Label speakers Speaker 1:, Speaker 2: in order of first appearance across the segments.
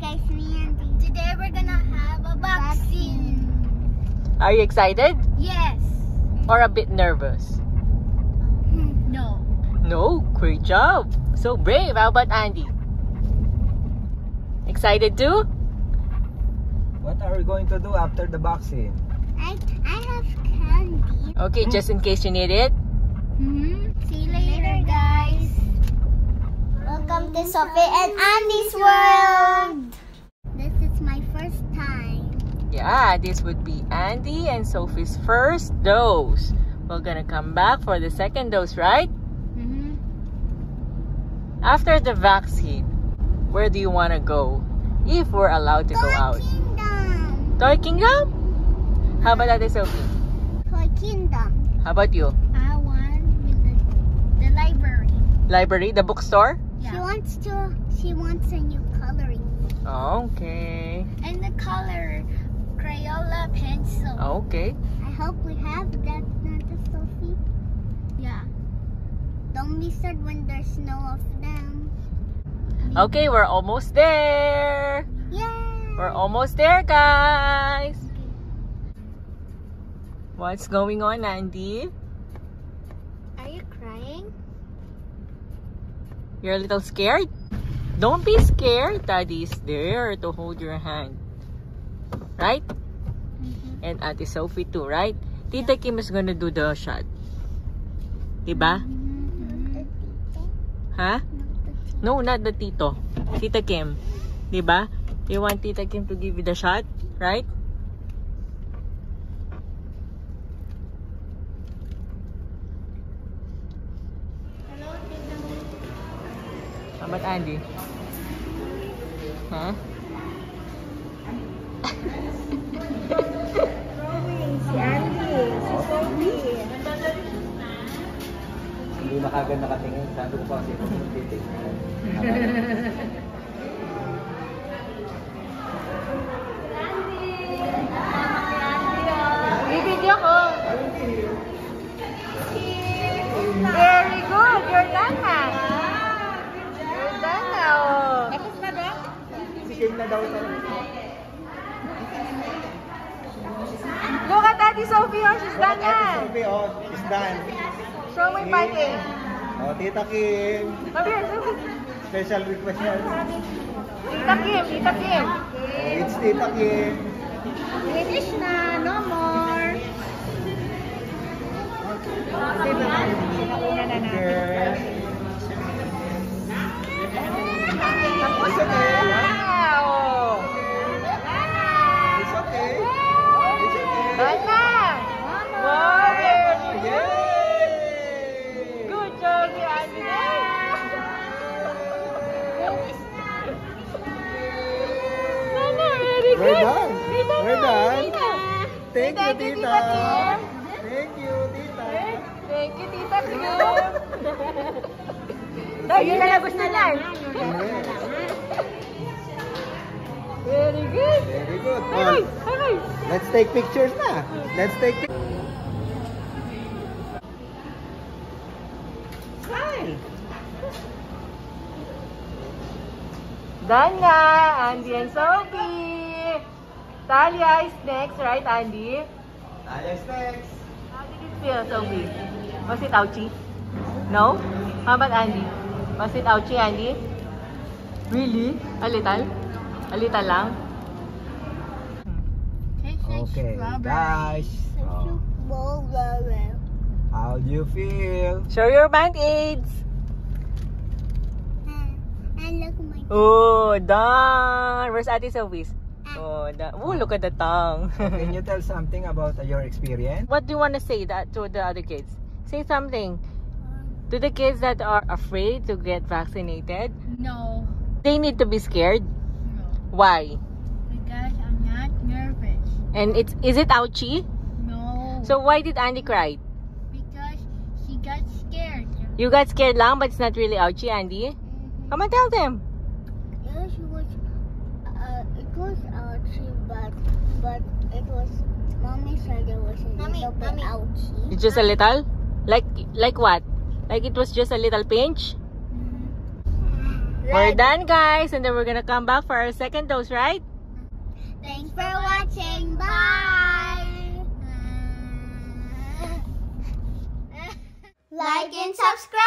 Speaker 1: guys, me and Today we're gonna have a vaccine.
Speaker 2: Are you excited
Speaker 1: Yes.
Speaker 2: or a bit nervous?
Speaker 1: No.
Speaker 2: No, great job. So brave. How about Andi? Excited too?
Speaker 3: What are we going to do after the boxing?
Speaker 1: I I have candy.
Speaker 2: Okay, just in case you need it.
Speaker 1: hmm Welcome to Sophie and Andi's world. This is my first time.
Speaker 2: Yeah, this would be Andi and Sophie's first dose. We're gonna come back for the second dose, right?
Speaker 1: Mm-hmm.
Speaker 2: After the vaccine, where do you want to go? If we're allowed to go out.
Speaker 1: Kingdom.
Speaker 2: Toy Kingdom? How about that, Sophie?
Speaker 1: Toy Kingdom.
Speaker 2: How about you?
Speaker 1: I want the, the library.
Speaker 2: Library, the bookstore?
Speaker 1: She wants to. She wants a new coloring
Speaker 2: Okay.
Speaker 1: and the color Crayola pencil.
Speaker 2: Okay.
Speaker 1: I hope we have that, Nata Sophie. Yeah. Don't be sad when there's no of them.
Speaker 2: Okay, we're almost there.
Speaker 1: Yay!
Speaker 2: We're almost there, guys. What's going on,
Speaker 1: Andi?
Speaker 2: You're a little scared? Don't be scared. Daddy's there to hold your hand. Right? And Ate Sophie too, right? Tita Kim is gonna do the shot. Diba? Huh? No, not the tito. Tita Kim. Diba? You want Tita Kim to give you the shot? Right? How about Andy? Huh?
Speaker 1: Si Andy, si Sophie.
Speaker 3: Hindi na kagad nakatingin. Sabi ko pa kasi kung titig.
Speaker 2: Sophie. Oh, she's done na.
Speaker 3: Sophie, oh, is done.
Speaker 2: Show me body.
Speaker 3: Oh, Tita Kim.
Speaker 2: Come here, Sophie.
Speaker 3: Special request yan.
Speaker 2: Tita Kim, Tita Kim.
Speaker 3: Oh, it's Tita Kim.
Speaker 1: Finish na. No more.
Speaker 3: Girl.
Speaker 2: Tapos na. Wow.
Speaker 3: It's okay. It's okay.
Speaker 2: Done na. Wow, very good.
Speaker 3: Yay!
Speaker 2: Good job, Andy. Done na,
Speaker 3: We're
Speaker 2: good.
Speaker 3: done.
Speaker 2: Tita
Speaker 3: We're
Speaker 2: na,
Speaker 3: done.
Speaker 2: Tita.
Speaker 3: Thank you,
Speaker 2: Thank you,
Speaker 3: Tita. Thank you, Tita.
Speaker 2: Thank you, Tita Kim. Dahil yun na lang gusto niyan. Very good.
Speaker 3: Very good.
Speaker 2: Hi,
Speaker 3: Oh,
Speaker 2: hi.
Speaker 3: let's take pictures na. Let's take pictures.
Speaker 2: Done na, Andy and Sophie. Talia is next, right, Andi?
Speaker 3: Ayos next.
Speaker 2: How did it feel, Sophie? Was it ouchy? No? How about Andi? Was it ouchy, Andi? Really? A little? A little lang?
Speaker 3: Okay, guys. Oh, how do you feel?
Speaker 2: Show your band-aids.
Speaker 1: And look my
Speaker 2: Oh, done. Where's Ate Sophie's? Oh, done. Oh, look at the tongue.
Speaker 3: Can you tell something about your experience?
Speaker 2: what do you want to say that to the other kids? Say something to the kids that are afraid to get vaccinated.
Speaker 1: No.
Speaker 2: They need to be scared.
Speaker 1: No.
Speaker 2: Why?
Speaker 1: Because I'm not nervous.
Speaker 2: And it's is it ouchy?
Speaker 1: No.
Speaker 2: So why did Andi cry?
Speaker 1: because she got scared.
Speaker 2: You got scared lang, but it's not really ouchy, Andi. Mm-hmm. Come on, tell them.
Speaker 1: Yes, it was. Uh, it was ouchy, but but it was. Mommy said it was a little bit ouchy.
Speaker 2: It's just a little. Like like what? Like it was just a little pinch. Mm-hmm.
Speaker 1: We're
Speaker 2: done, guys, and then we're gonna come back for our second dose, right?
Speaker 1: Thanks for watching. Bye. like and subscribe.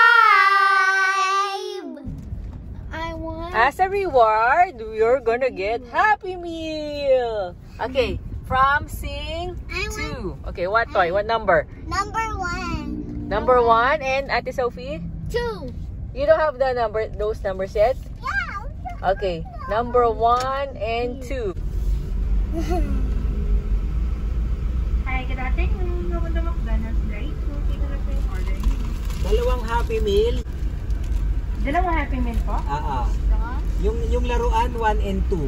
Speaker 1: I want.
Speaker 2: As a reward, you're gonna get Happy Meal. Okay, from Sing
Speaker 1: I want
Speaker 2: two. Okay, what toy? What number?
Speaker 1: number one.
Speaker 2: Number one and Ate Sophie?
Speaker 1: Two.
Speaker 2: You don't have the number, those numbers yet?
Speaker 1: Yeah.
Speaker 2: Okay, number one and two.
Speaker 4: Hi, good afternoon. Welcome to McDonald's, right? So, tingnan na po yung order.
Speaker 3: Dalawang Happy Meal.
Speaker 4: Dalawang Happy Meal po.
Speaker 3: Ah, ah. Yung, yung laruan, 1 and 2.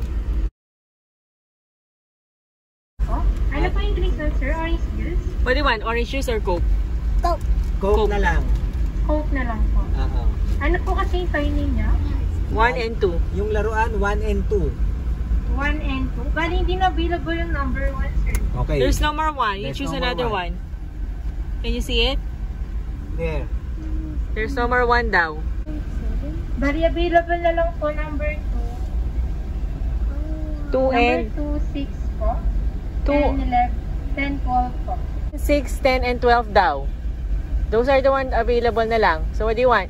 Speaker 4: Po. Ano po yung drink doon, sir? Orange juice?
Speaker 2: You want? Orange juice or Coke?
Speaker 1: Go.
Speaker 3: Coke,
Speaker 2: Coke.
Speaker 3: na lang.
Speaker 4: Coke na lang po.
Speaker 3: Ah, ah.
Speaker 4: Ano po kasi yung timing niya?
Speaker 2: One and two.
Speaker 3: Yung laruan, 1 and 2.
Speaker 4: 1 and 2. Bali, hindi na available yung number 1, sir.
Speaker 3: Okay.
Speaker 2: There's number one. You
Speaker 3: There's
Speaker 2: choose another
Speaker 3: one.
Speaker 2: one. Can you see it?
Speaker 3: There.
Speaker 2: There's number one daw.
Speaker 4: Bali, available na lang po number 2.
Speaker 2: Two
Speaker 4: Number
Speaker 2: and
Speaker 4: 2, 6 po.
Speaker 2: two,
Speaker 4: 10, 11, 10, 12 po.
Speaker 2: six, ten, and twelve daw. Those are the one available na lang. So what do you want?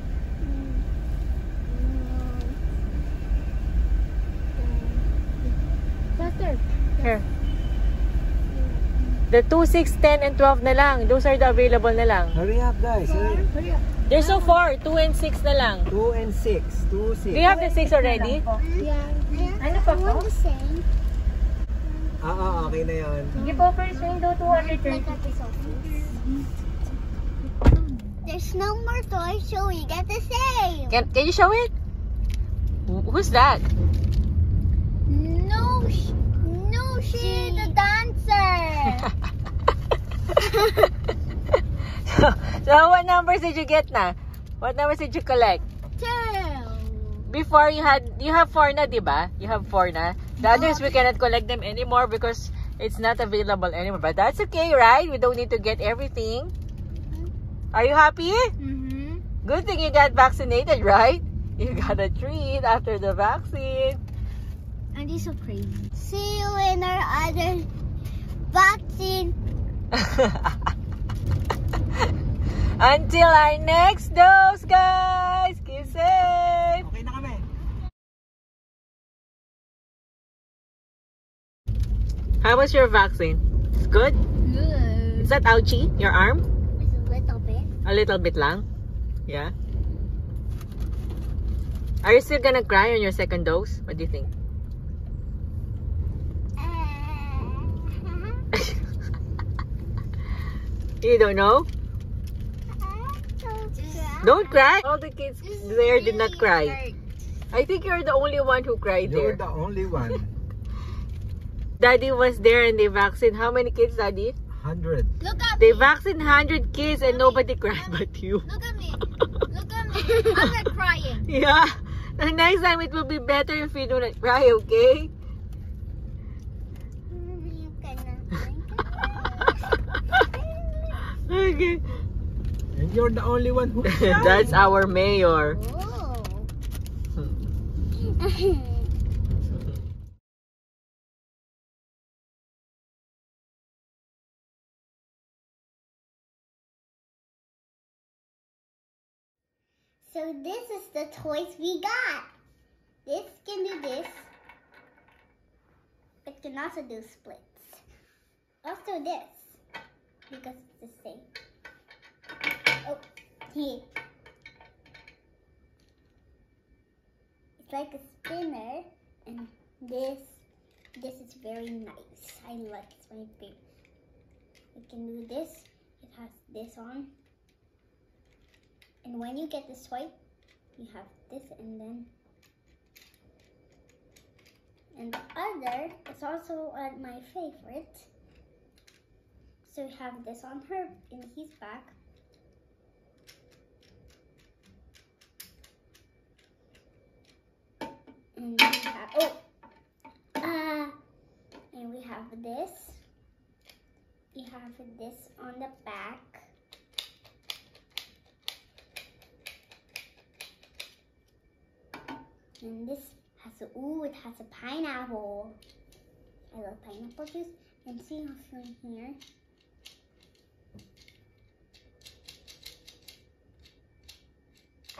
Speaker 2: Here. The 2, 6, 10, and 12 na lang. Those are the available na lang.
Speaker 3: Hurry up, guys. Hurry. up!
Speaker 2: There's so far. 2 and 6 na lang.
Speaker 3: 2 and 6. 2, 6.
Speaker 2: Do you have the 6 already?
Speaker 1: Yeah.
Speaker 4: Ano pa
Speaker 1: I
Speaker 4: po?
Speaker 1: want the same.
Speaker 3: Ah, ah, okay na yan.
Speaker 4: Sige po, first window, 230.
Speaker 1: Like at the office. There's no more toys, so we get the same.
Speaker 2: Can, can you show it? Who's that?
Speaker 1: No, sh- no, she the dancer.
Speaker 2: so, so what numbers did you get na? What numbers did you collect?
Speaker 1: Two.
Speaker 2: Before you had, you have 4 na, di ba? You have 4 na. The others, we cannot collect them anymore because it's not available anymore. But that's okay, right? We don't need to get everything. Are you happy?
Speaker 1: Mm-hmm.
Speaker 2: Good thing you got vaccinated, right? You got a treat after the vaccine.
Speaker 1: And he's so crazy. See you in our other vaccine.
Speaker 2: Until our next dose, guys! Keep safe!
Speaker 3: Okay na kami.
Speaker 2: How was your vaccine? It's good?
Speaker 1: Good.
Speaker 2: Is that ouchy? Your arm?
Speaker 1: Just a little bit.
Speaker 2: A little bit lang? Yeah? Are you still gonna cry on your second dose? What do you think? You don't know? Don't cry! All the kids there did not cry. I think you're the only one who cried
Speaker 3: You're
Speaker 2: there.
Speaker 3: the only one.
Speaker 2: Daddy was there and they vaccinated. How many kids, Daddy?
Speaker 3: 100.
Speaker 1: Look at
Speaker 2: They
Speaker 1: me.
Speaker 2: vaccinated 100 kids and nobody cried but you.
Speaker 1: Look at me. Look at me. I'm not crying.
Speaker 2: Yeah. The next time it will be better if you do not cry, okay?
Speaker 1: You cannot
Speaker 2: okay.
Speaker 3: And you're the only one who
Speaker 2: That's our mayor.
Speaker 1: Oh. so this is the toys we got. This can do this. It can also do splits. Also this. Because it's the same. Oh, here. It's like a spinner and this this is very nice. I like it. It's my favorite. You can do this. It has this on. And when you get this toy, you have this and then and the other is also uh, my favorite. So we have this on her in his back. And we have oh uh and we have this. We have this on the back. And this has a, ooh, it has a pineapple. I love pineapple juice. And see what's in here.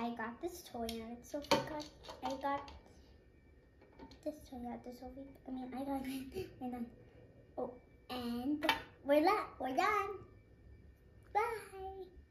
Speaker 1: I got this toy out of Sophie got I got this toy out of Sophie. I mean I got it and then oh and we're done. We're done. Bye.